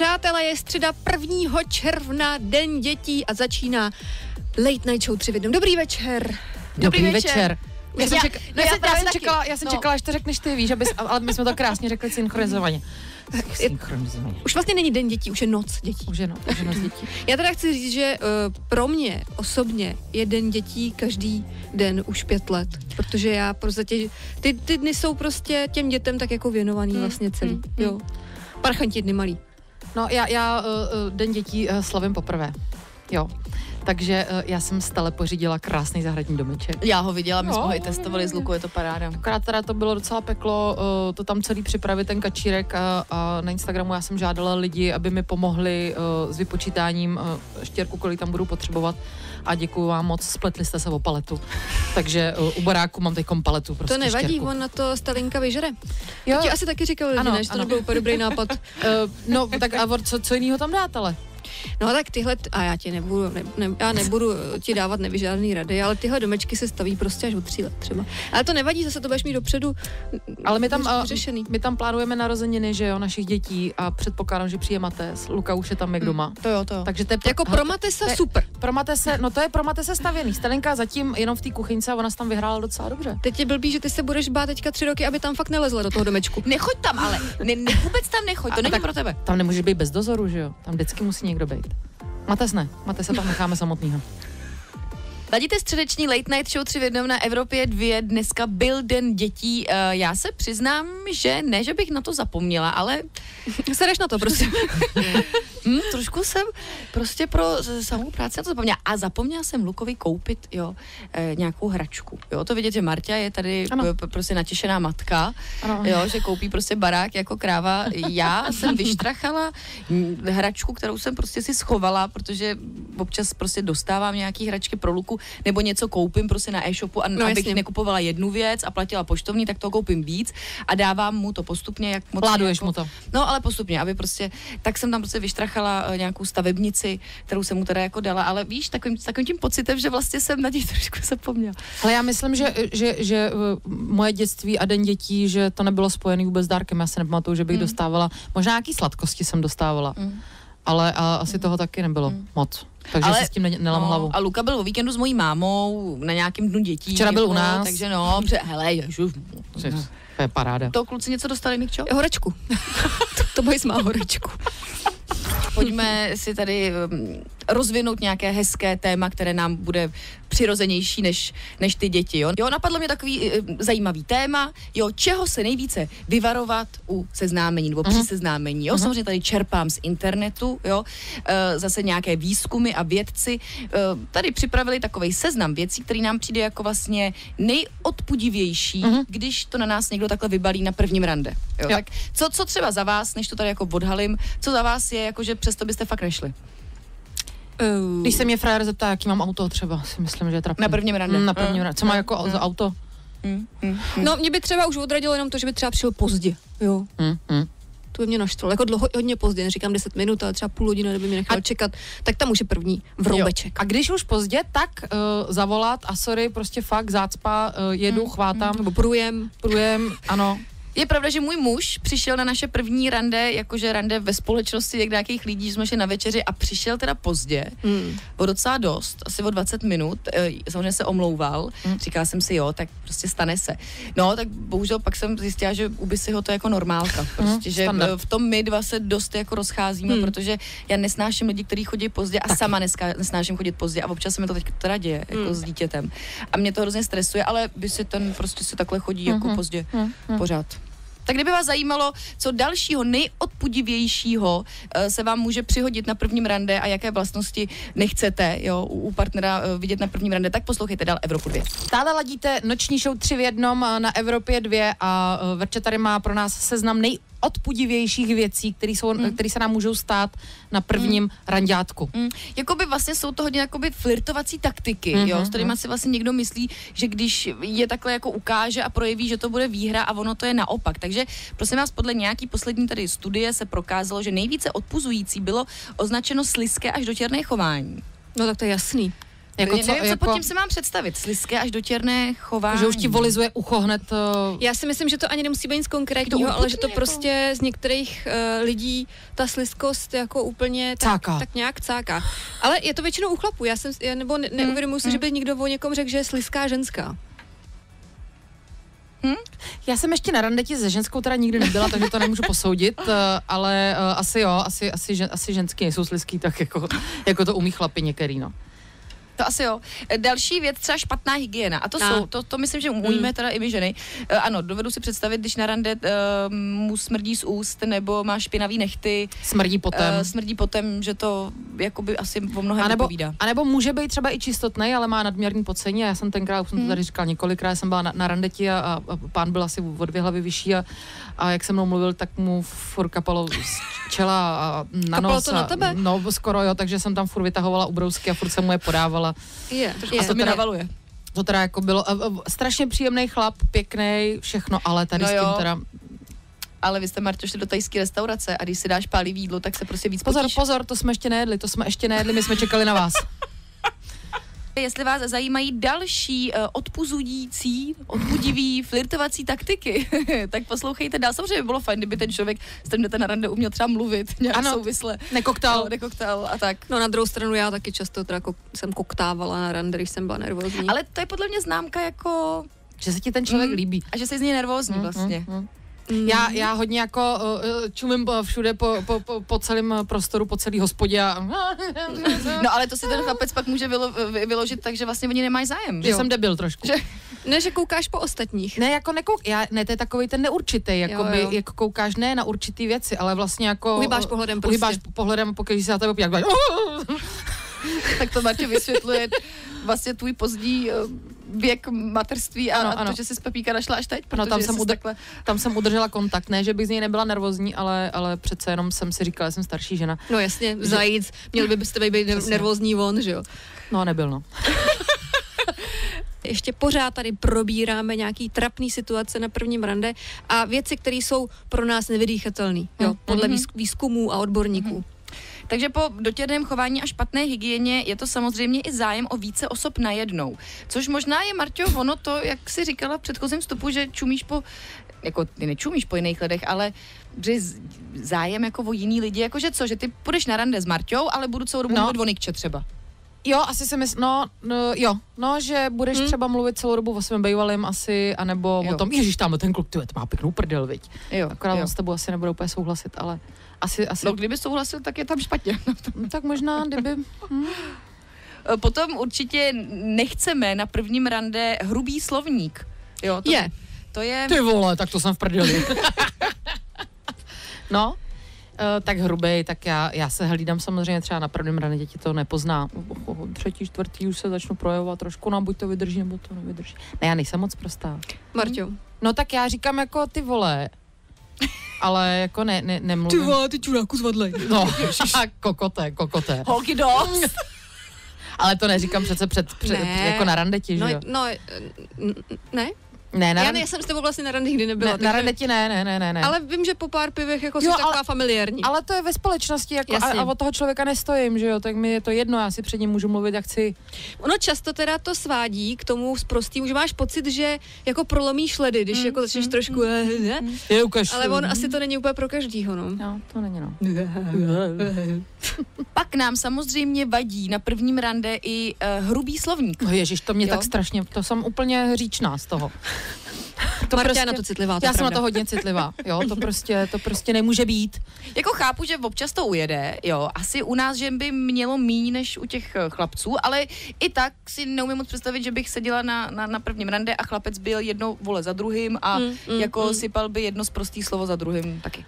Přátelé, je středa 1. června, den dětí a začíná Late Night Show 3 v jednom. Dobrý večer. Dobrý, Dobrý večer. večer. Já jsem, Já- ček, no já, já jsem, já právě jsem taky. čekala, já jsem No. čekala, až to řekneš ty, víš, abys, ale my jsme to krásně řekli synchronizovaně. Synchronizovaně. Už vlastně není den dětí, už je noc dětí. Už je, no, už je noc dětí. Já teda chci říct, že uh, pro mě osobně je den dětí každý den už pět let, protože já prostě ty, ty dny jsou prostě těm dětem tak jako věnovaný Hmm, vlastně celý, hmm, jo. Parchanti dny malý. No, já, já uh, uh, Den dětí uh, slavím poprvé. Jo. Takže uh, já jsem stále pořídila krásný zahradní domeček. Já ho viděla, my jsme Jo. ho i testovali z Luku, je to paráda. Akorát teda to bylo docela peklo, uh, to tam celý připravit, ten kačírek a, a na Instagramu já jsem žádala lidi, aby mi pomohli uh, s vypočítáním uh, štěrku, kolik tam budu potřebovat a děkuji vám moc, spletli jste se o paletu. Takže uh, u baráku mám teď paletu prostě to nevadí, štěrku. on na to Stalinka vyžere. Jo, To ti asi taky říkal lidi, Ano, ne, že to ano. nebyl úplně dobrý nápad. uh, no tak a co, co jiného tam dát ale? No tak tyhle, a já ti nebudu, ne, ne, já nebudu ti dávat nevyžádaný rady, ale tyhle domečky se staví prostě až od tří let třeba. Ale to nevadí, zase to budeš mít dopředu Ale my tam, řešený. my tam plánujeme narozeniny, že jo, našich dětí a předpokládám, že přijde Mates. Luka už je tam jak doma. To jo, to jo. Takže to je Jako pro Matesa to je- super. pro Matese, no to je pro Matese stavěný. Stelenka zatím jenom v té kuchyňce a ona se tam vyhrála docela dobře. Teď je blbý, že ty se budeš bát teďka tři roky, aby tam fakt nelezla do toho domečku. Nechoď tam ale, ne, ne, vůbec tam nechoď, to A není tak- pro tebe. Tam nemůže být bez dozoru, že jo? Tam vždycky musí někdo být. Mates ne, Matese tam necháme samotného. Ladíte středeční Late Night Show 3 v jednom na Evropě 2. Dneska byl den dětí. Eh, Já se přiznám, že ne, že bych na to zapomněla, ale Sereš na to, prosím. hm, trošku jsem prostě pro samou práci na to zapomněla. A zapomněla jsem Lukovi koupit, jo, eh, nějakou hračku. Jo, to vidět, že Marta je tady Ano. p- prostě natěšená matka, Ano. jo, že koupí prostě barák jako kráva. Já jsem vyštrachala hračku, kterou jsem prostě si schovala, protože občas prostě dostávám nějaký hračky pro Luku, nebo něco koupím prostě na e-shopu a No, abych jasně. nekupovala jednu věc a platila poštovní, tak to koupím víc a dávám mu to postupně, jak moc Pláduješ jako, mu to. No, ale postupně, aby prostě, tak jsem tam prostě vyštrachala eh, nějakou stavebnici, kterou jsem mu teda jako dala, ale víš, takovým, takovým tím pocitem, že vlastně jsem na něj trošku zapomněla. Ale já myslím, že, že, že uh, moje dětství a den dětí, že to nebylo spojené vůbec s dárkem. Já se nepamatuju, že bych Mm. dostávala, možná nějaký sladkosti jsem dostávala, Mm. ale a, asi toho taky nebylo Mm. moc. Takže Ale- si s tím ne, nelám hlavu. A Luka byl o víkendu s mojí mámou na nějakém dnu dětí. Včera byl u nás. Takže no, pře- hele, ježu, To je paráda. to kluci něco dostali, Nikčo? Horečku. to, to boys má horečku. Pojďme si tady um, rozvinout nějaké hezké téma, které nám bude přirozenější než, než ty děti. Jo? jo, napadlo mě takový uh, zajímavý téma, jo, čeho se nejvíce vyvarovat u seznámení nebo při seznámení. Jo, samozřejmě tady čerpám z internetu, jo, uh, zase nějaké výzkumy a vědci uh, tady připravili takový seznam věcí, který nám přijde jako vlastně nejodpudivější, Mhm. když to na nás někdo takhle vybalí na prvním rande. Jo, Jo. Tak co, co třeba za vás, než to tady jako odhalím, co za vás je, jako že přesto byste fakt nešli? Uh, Když se mě frajer zeptá, jaký mám auto, třeba si myslím, že je trapný. Na prvním rande. Mm, na prvním Mm. rande. Co má jako Mm. za auto? Mm, mm, mm. no, mě by třeba už odradilo jenom to, že by třeba přišel pozdě. Jo. Mm, mm. To by mě naštvalo. Jako dlouho, hodně pozdě, neříkám 10 minut, ale třeba půl hodiny, kdyby mě nechal A- čekat, tak tam už je první vroubeček. A když už pozdě, tak uh, zavolat a sorry, prostě fakt zácpa, uh, jedu, Mm, chvátám, Nebo průjem. průjem, ano. Je pravda, že můj muž přišel na naše první rande, jakože rande ve společnosti jak nějakých lidí, že jsme šli na večeři a přišel teda pozdě, Hmm. o docela dost, asi o 20 minut, eh, samozřejmě se omlouval, Mm. říkala jsem si jo, tak prostě stane se. No, tak bohužel pak jsem zjistila, že u si ho to jako normálka, prostě, že standard. v tom my dva se dost jako rozcházíme, Hmm. protože já nesnáším lidi, kteří chodí pozdě a sama neská, nesnáším chodit pozdě a občas se mi to teď teda děje, jako Hmm. s dítětem. A mě to hrozně stresuje, ale by si ten prostě si takhle chodí jako Mhm. pozdě Mm, pořád. Tak kdyby vás zajímalo, co dalšího nejodpudivějšího eh, se vám může přihodit na prvním rande a jaké vlastnosti nechcete jo, u partnera eh, vidět na prvním rande, tak poslouchejte dál Evropu 2. Stále ladíte noční show 3 v jednom eh, na Evropě 2 a Verče tady má pro nás seznam nejodpudivějších věcí, které Mm. které se nám můžou stát na prvním randátku. Mm, jakoby vlastně jsou to hodně jakoby flirtovací taktiky, Mhm, jo, s kterými si vlastně někdo myslí, že když je takhle jako ukáže a projeví, že to bude výhra a ono to je naopak. Takže prosím vás, podle nějaký poslední tady studie se prokázalo, že nejvíce odpuzující bylo označeno sliské až dotěrné chování. No tak to je jasný. Jako co, nevím, jako... co pod tím se mám představit. Slizké až dotěrné chování. Že už ti volizuje ucho hned. Uh... Já si myslím, že to ani nemusí být nic konkrétního, ale že to jako... prostě z některých uh, lidí ta slizkost jako úplně tak, tak nějak cáká. Ale je to většinou u chlapů. Já jsem, já, nebo ne, hmm, neuvědomuji hmm. si, že by někdo o někom řekl, že je slizká ženská. Hm? Já jsem ještě na randeti se ženskou teda nikdy nebyla, takže to nemůžu posoudit, eh, ale asi jo, asi, asi, žen, asi ženský nejsou slizký, tak jako, jako to umí chlapi některý, no. To asi jo. Další věc, třeba špatná hygiena. A to a. jsou, to, to myslím, že umíme mm. teda i my ženy. Uh, ano, dovedu si představit, když na rande uh, mu smrdí z úst nebo má špinavý nechty. Smrdí potem. Uh, smrdí potem, že to jakoby asi o mnohem a nebo, povídá. A nebo může být třeba i čistotný, ale má nadměrný pocení. Já jsem tenkrát, už jsem to hmm. tady říkal několikrát, jsem byla na, na randeti a, a, pán byl asi o dvě hlavy vyšší a, a jak se mnou mluvil, tak mu furt kapalo z čela a na kapalo nos. to na tebe? no, skoro jo, takže jsem tam furt vytahovala ubrousky a furt se mu je podávala. Je, je. A to mi navaluje. To teda jako bylo strašně příjemný chlap, pěkný, všechno, ale tady no s tím jo. teda ale vy jste, Marto, šli do tajské restaurace a když si dáš pálivý jídlo, tak se prostě víc Pozor, potíš. pozor, to jsme ještě nejedli, to jsme ještě nejedli, my jsme čekali na vás. Jestli vás zajímají další uh, odpuzující, odpudivý, flirtovací taktiky, tak poslouchejte dál. Samozřejmě by bylo fajn, kdyby ten člověk, s kterým jdete na rande, uměl třeba mluvit nějak ano, souvisle. Nekoktal. No, nekoktal a tak. No na druhou stranu já taky často teda ko- jsem koktávala na rande, když jsem byla nervózní. Ale to je podle mě známka jako... Že se ti ten člověk mm. líbí. A že jsi z něj nervózní mm, vlastně. Mm, mm. Mm. Já, já hodně jako uh, čumím všude po, po, po, po celém prostoru, po celý hospodě a... No ale to si ten chlapec pak může vylo, vyložit tak, že vlastně oni nemají zájem. Že jo? jsem debil trošku. Že... Ne, že koukáš po ostatních. Ne, jako nekouk, já, ne, to je takový ten neurčitý, jako by, jako koukáš ne na určitý věci, ale vlastně jako... Uhybáš pohledem prostě. Uhybáš pohledem, pokud se na tebe jak tak to Martě vysvětluje vlastně tvůj pozdí věk materství a, ano, ano. to, že jsi z Pepíka našla až teď. No, tam, jsem udr- takhle... tam jsem udržela kontakt, ne, že bych z něj nebyla nervózní, ale, ale přece jenom jsem si říkala, že jsem starší žena. No jasně, že... zajíc, měl by byste být Přesně. nervózní on, že jo? No, nebyl, no. ještě pořád tady probíráme nějaký trapný situace na prvním rande a věci, které jsou pro nás nevydýchatelné, jo, mm. podle mm-hmm. výzkumů a odborníků. Mm-hmm. Takže po dotěrném chování a špatné hygieně je to samozřejmě i zájem o více osob najednou. Což možná je, Marťo, ono to, jak si říkala v předchozím vstupu, že čumíš po jako ty nečumíš po jiných lidech, ale že zájem jako o jiný lidi, jakože co, že ty půjdeš na rande s Marťou, ale budu celou dobu no. mluvit o Nikče třeba. Jo, asi si myslím, no, no, jo, no, že budeš hmm. třeba mluvit celou dobu o svém bývalém asi, anebo jo. o tom, ježiš, tam ten kluk, ty, to má pěknou prdel, viď. Jo, Akorát jo. on s tebou asi nebude úplně souhlasit, ale asi, asi... No, kdyby souhlasil, tak je tam špatně. no, tak možná, kdyby... Hm. Potom určitě nechceme na prvním rande hrubý slovník. Jo, to, je. To je... Ty vole, tak to jsem v prdeli. no, tak hrubý, tak já, já se hlídám samozřejmě třeba na prvním raně, děti to nepozná. Třetí, čtvrtý už se začnu projevovat trošku, no buď to vydrží, nebo to nevydrží. Ne, já nejsem moc prostá. Marťo. No tak já říkám jako ty vole, ale jako ne, ne, nemluvím. Ty vole, ty čuráku zvadlej. No, kokoté, kokoté. Holky dost. ale to neříkám přece před, před ne. jako na randeti, no, že jo? No, ne? Ne, na já, ne, já jsem s tebou vlastně na rande nikdy nebyla. Ne, takže... Na rande ti ne, ne, ne, ne, ne. Ale vím, že po pár pivech jako jo, jsi taková familiární. Ale to je ve společnosti jako a, a, od toho člověka nestojím, že jo, tak mi je to jedno, já si před ním můžu mluvit, jak chci. Ono často teda to svádí k tomu s prostým, že máš pocit, že jako prolomíš ledy, když mm, jako začneš mm, trošku, mm, ne? Je, ukaž. Ale on mm. asi to není úplně pro každýho, no. No, to není, no. Pak nám samozřejmě vadí na prvním rande i uh, hrubý slovník. No ježiš, to mě jo? tak strašně, to jsem úplně říčná z toho. To Marta prostě, na to citlivá. To já pravda. jsem na to hodně citlivá, jo, to prostě, to prostě nemůže být. Jako chápu, že občas to ujede, jo, asi u nás, že by mělo méně než u těch eh, chlapců, ale i tak si neumím moc představit, že bych seděla na, na, na prvním rande a chlapec byl jedno vole za druhým a mm, mm, jako mm. sypal by jedno z prostý slovo za druhým taky.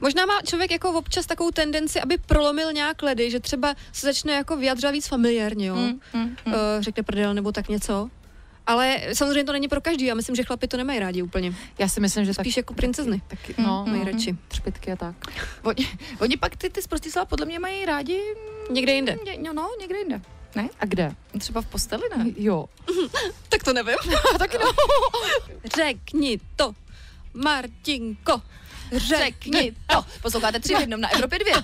Možná má člověk jako občas takovou tendenci, aby prolomil nějak ledy, že třeba se začne jako vyjadřovat víc familiárně, jo. Mm, mm, mm. Uh, řekne prdel nebo tak něco. Ale samozřejmě to není pro každý. Já myslím, že chlapi to nemají rádi úplně. Já si myslím, že spíš tak, jako princezny. Taky, no, mm, nejradši. Mm, třpitky a tak. Oni, oni pak ty, ty zprostý slova podle mě mají rádi někde jinde. Ně, no, někde jinde. Ne? A kde? Třeba v posteli, ne? Jo. tak to nevím. tak no. Řekni to, Martinko. Řekni to. Posloucháte tři v jednom na Evropě dvě.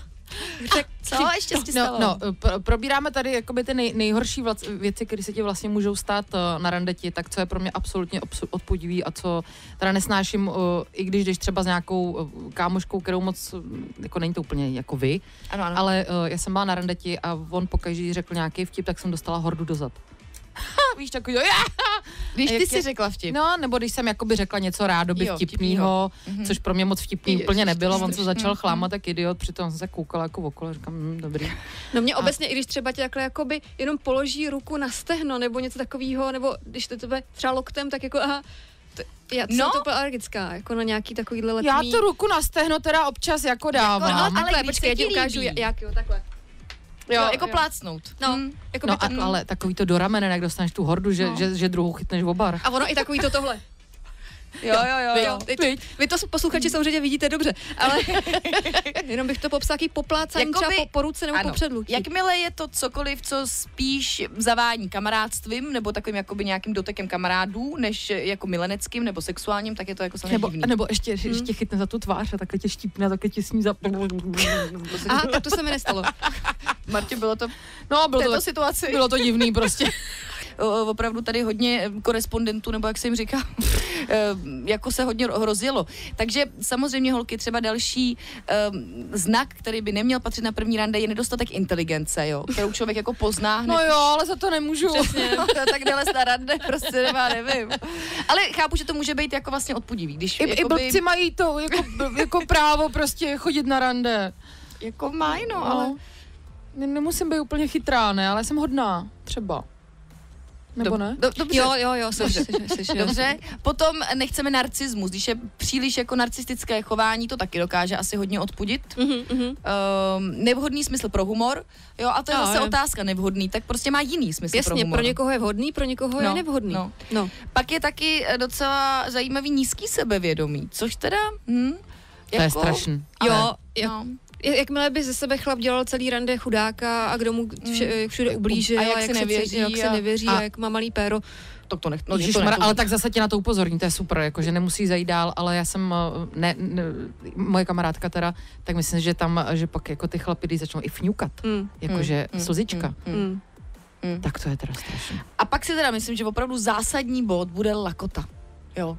Řek, co ještě no, stalo? No, no pro, probíráme tady jakoby ty nej, nejhorší vlac, věci, které se ti vlastně můžou stát uh, na randeti, tak co je pro mě absolutně odpodivý a co teda nesnáším, uh, i když jdeš třeba s nějakou uh, kámoškou, kterou moc, jako není to úplně jako vy, ano, ano. ale uh, já jsem byla na randeti a on pokaždý řekl nějaký vtip, tak jsem dostala hordu dozad. Víš, takový, Když ty jsi řekla vtip. No, nebo když jsem jakoby řekla něco rádoby jo, vtipnýho, mm-hmm. což pro mě moc vtipný úplně nebylo, on se začal chlámat, tak idiot, přitom jsem se koukala jako okolo, říkám, hm, dobrý. No mě a... obecně, i když třeba tě takhle jakoby jenom položí ruku na stehno, nebo něco takového, nebo když to tebe třeba loktem, tak jako aha, já no? to byla alergická, jako na nějaký takovýhle letní... Já tu ruku na stehno teda občas jako dávám. Jako, no, ale počkej, já ti ukážu, jak jo, takhle. Jo, jo jako jo. plácnout. No, hmm. jako no a, ale takový to do ramene, jak dostaneš tu hordu, že, no. že, že druhou chytneš v obar. A ono i takový to tohle. Jo, jo, jo. jo. Vy, vy to posluchači samozřejmě vidíte dobře, ale jenom bych to popsal jaký poplácání Jakoby, třeba po, po ruce nebo ano, po předlučí. Jakmile je to cokoliv, co spíš zavání kamarádstvím nebo takovým jakoby nějakým dotekem kamarádů, než jako mileneckým nebo sexuálním, tak je to jako samozřejmě nebo, divný. nebo ještě, hmm. ještě chytne za tu tvář a takhle tě štípne, takhle tě sní za... Aha, tak to se mi nestalo. Martě, bylo to no, bylo to, situaci. Bylo to divný prostě. opravdu tady hodně korespondentů, nebo jak se jim říká, eh, jako se hodně rozjelo. Takže samozřejmě holky třeba další um, znak, který by neměl patřit na první rande, je nedostatek inteligence, jo, kterou člověk jako pozná. Hned. No jo, ale za to nemůžu. Přesně, tak jdele na rande, prostě nemá, nevím. Ale chápu, že to může být jako vlastně odpudivý. Když, I, jakoby... I blbci mají to jako, jako právo prostě chodit na rande. Jako mají, no, ale... No. Nemusím být úplně chytrá, ne, ale jsem hodná, třeba. Nebo ne? Do, dobře. Jo, jo, jo, jsi, jsi, jsi, jsi, Dobře. Potom nechceme narcismus. Když je příliš jako narcistické chování, to taky dokáže asi hodně odpudit. Mm-hmm. Um, nevhodný smysl pro humor. Jo, a to je no, zase je. otázka nevhodný, tak prostě má jiný smysl Jasně, pro humor. pro někoho je vhodný, pro někoho no, je nevhodný. No. No. Pak je taky eh, docela zajímavý nízký sebevědomí, což teda... Hm, to jako, je strašný. Jo, jo. No jakmile by ze sebe chlap dělal celý rande chudáka a kdo mu vše, mm. všude ublížil, a jak, a jak, se, nevěří, jak se nevěří, a, a jak má malý péro, to, to, nech, no, to nech, ale tak zase tě na to upozorní, to je super, jako, že nemusí zajít dál, ale já jsem, eh, ne, ne, moje kamarádka teda, tak myslím, že tam, že pak jako ty chlapy, začnou i fňukat, mm. jakože mm. slzička. Mm. Mm. Mm. Tak to je teda strašné. A pak si teda myslím, že opravdu zásadní bod bude lakota. Jo.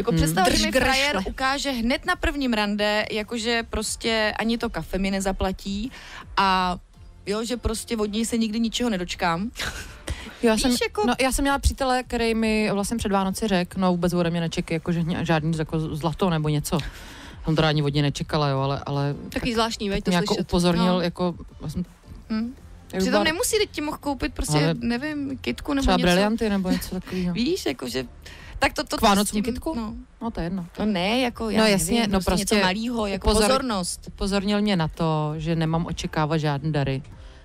Jako hmm. představ, že mi frajer ukáže hned na prvním rande, jakože prostě ani to kafe mi nezaplatí a jo, že prostě od něj se nikdy ničeho nedočkám. Já jsem, jako... no, já jsem měla přítele, který mi vlastně před Vánoci řekl, no vůbec ode mě nečeky, jako že žádný jako zlato nebo něco. Jsem to ani vodně nečekala, jo, ale... ale Taký tak, zvláštní, veď to jako upozornil, no. jako... Jsem, hmm. Přitom nemusí, teď ti mohl koupit prostě, ale nevím, kitku nebo třeba něco. brilianty nebo něco takového. Víš, jakože tak to, to, K Vánocům kytku? No. no to je jedno. No ne, jako já no jasně, nevím, no prostě, něco malýho, jako upozor, pozornost. Upozornil mě na to, že nemám očekávat žádné dary,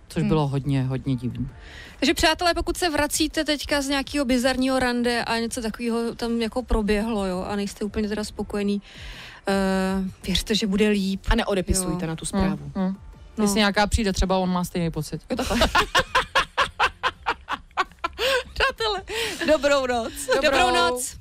což hmm. bylo hodně, hodně divné. Takže přátelé, pokud se vracíte teďka z nějakého bizarního rande a něco takového tam jako proběhlo, jo, a nejste úplně teda spokojený, uh, věřte, že bude líp. A neodepisujte jo. na tu zprávu. Hmm. Hmm. No. Jestli nějaká přijde, třeba on má stejný pocit. Jo, Přátelé, dobrou noc. Dobrou, dobrou noc.